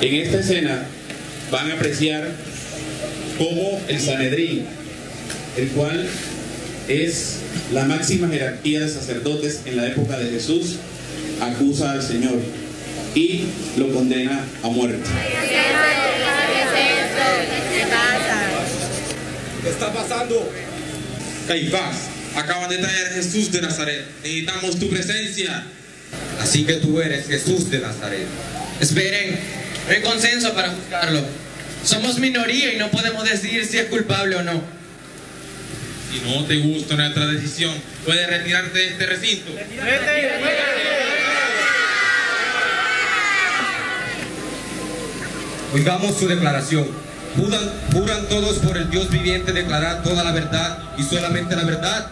En esta escena van a apreciar cómo el Sanedrín, el cual es la máxima jerarquía de sacerdotes en la época de Jesús, acusa al Señor y lo condena a muerte. ¿Qué está pasando? Caifás, acaban de traer a Jesús de Nazaret. Necesitamos tu presencia. Así que tú eres Jesús de Nazaret. Esperen, no hay consenso para juzgarlo. Somos minoría y no podemos decidir si es culpable o no. Si no te gusta nuestra decisión, puedes retirarte de este recinto. Oigamos su declaración. Juran, juran todos por el Dios viviente declarar toda la verdad y solamente la verdad.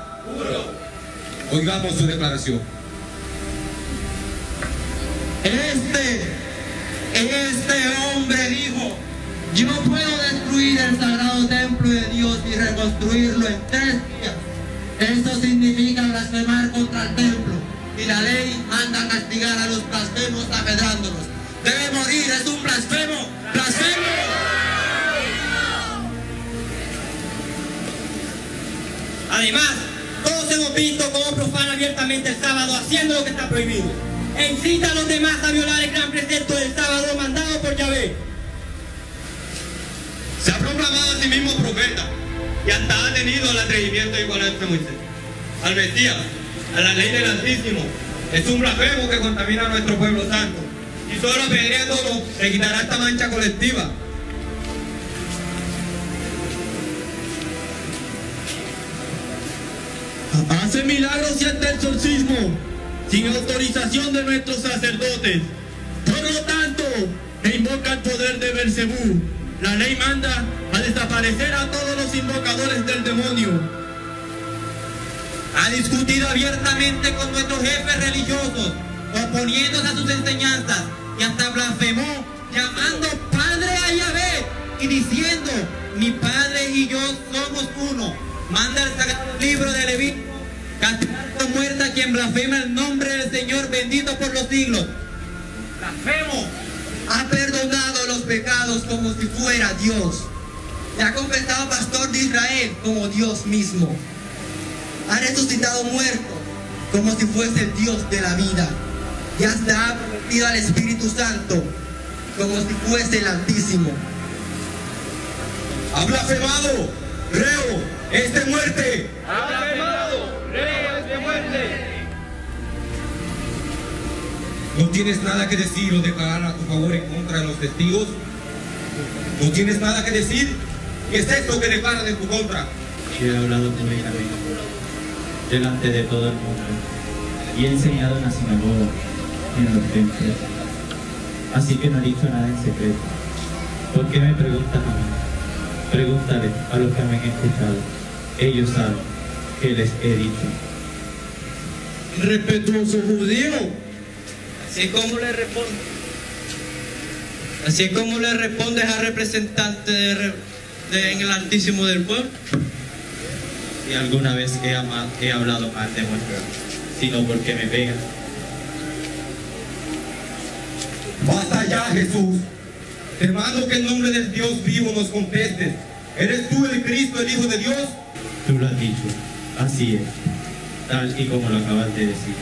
Oigamos su declaración. Este, este hombre dijo, yo puedo destruir el sagrado templo de Dios y reconstruirlo en tres días. Eso significa blasfemar contra el templo y la ley manda castigar a los blasfemos apedrándolos. Debe morir, es un blasfemo, blasfemo. Además, todos hemos visto cómo profana abiertamente el sábado haciendo lo que está prohibido. E incita a los demás a violar el gran precepto del sí mismo profeta y hasta ha tenido el atrevimiento igualarse a Moisés, al Mesías, a la ley del Altísimo. Es un blasfemo que contamina a nuestro pueblo santo. Y solo apedreándolo se quitará esta mancha colectiva. Hace milagros y hasta el exorcismo, sin autorización de nuestros sacerdotes. Por lo tanto, e invoca el poder de Belcebú. La ley manda desaparecer a todos los invocadores del demonio. Ha discutido abiertamente con nuestros jefes religiosos, oponiéndose a sus enseñanzas y hasta blasfemó, llamando Padre a Yahvé y diciendo, mi Padre y yo somos uno. Manda el sagrado libro de Levítico, castigar con muerte a quien blasfema el nombre del Señor bendito por los siglos. Blasfemo. Ha perdonado los pecados como si fuera Dios. Le ha confesado pastor de Israel como Dios mismo. Ha resucitado muerto como si fuese el Dios de la vida. Y hasta ha prometido al Espíritu Santo como si fuese el Altísimo. ¡Ha blasfemado! ¡Reo! ¡Es de muerte! ¿No tienes nada que decir o declarar a tu favor en contra de los testigos? ¿No tienes nada que decir? ¿Qué es esto que declaran en tu contra? Yo he hablado públicamente delante de todo el mundo y he enseñado en la sinagoga, en los templos. Así que no he dicho nada en secreto. ¿Por qué me preguntas a mí? Pregúntale a los que me han escuchado. Ellos saben que les he dicho. Respetuoso judío. Así es como le responde. Así es como le respondes al representante de re- de- en el Altísimo del pueblo. Si alguna vez he, hablado mal de vuestra, sino porque me pegan. ¡Basta ya, Jesús! Te mando que en nombre del Dios vivo nos contestes. ¿Eres tú el Cristo, el Hijo de Dios? Tú lo has dicho, así es, tal y como lo acabas de decir.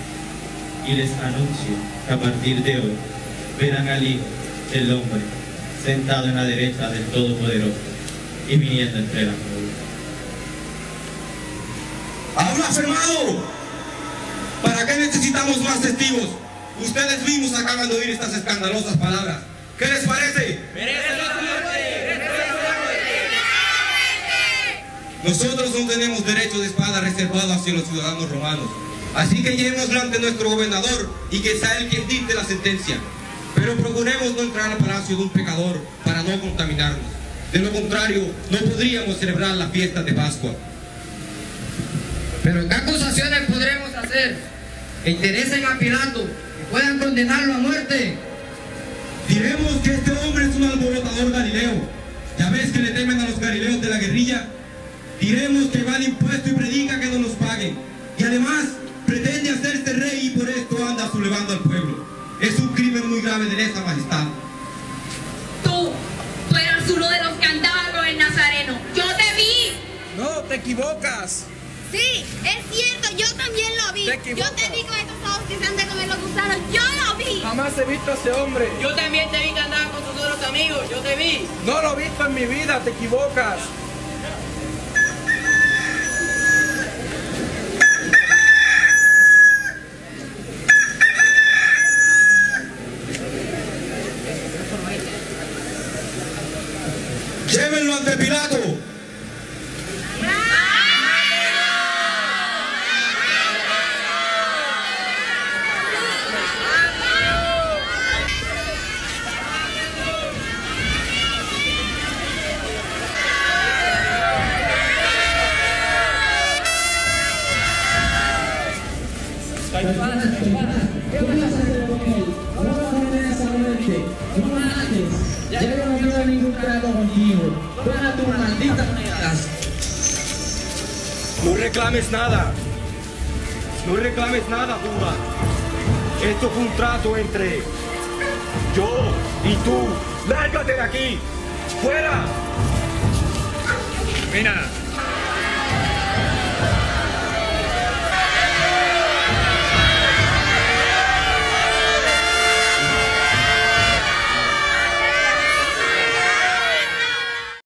Y les anuncio que a partir de hoy verán al Hijo del Hombre sentado en la derecha del Todopoderoso y viniendo entre las nubes. ¡Ha blasfemado! ¿Para qué necesitamos más testigos? Ustedes mismos acaban de oír estas escandalosas palabras. ¿Qué les parece? Nosotros no tenemos derecho de espada reservado hacia los ciudadanos romanos. Así que llevémoslo ante nuestro gobernador y que sea él quien dicte la sentencia. Pero procuremos no entrar al palacio de un pecador para no contaminarnos. De lo contrario, no podríamos celebrar la fiesta de Pascua. Pero ¿qué acusaciones podremos hacer que interesen a Pilato y puedan condenarlo a muerte? Diremos que este hombre es un alborotador galileo. Ya ves que le temen a los galileos de la guerrilla. Diremos que va al impuesto y predica que no nos paguen. Y además pretende hacerse rey y por esto anda sublevando al pueblo. Es un crimen muy grave de lesa majestad. Tú, equivocas. Sí, es cierto, yo también lo vi. Te Yo te vi con estos ojos que se han de comer los gusanos. Yo lo vi. Jamás he visto a ese hombre. Yo también te vi que andabas con tus otros amigos, yo te vi. No lo he visto en mi vida, te equivocas. Llévenlo ante Pilato. No reclames nada. No reclames nada, Judas. Esto fue un trato entre yo y tú. ¡Lárgate de aquí! ¡Fuera! Mira,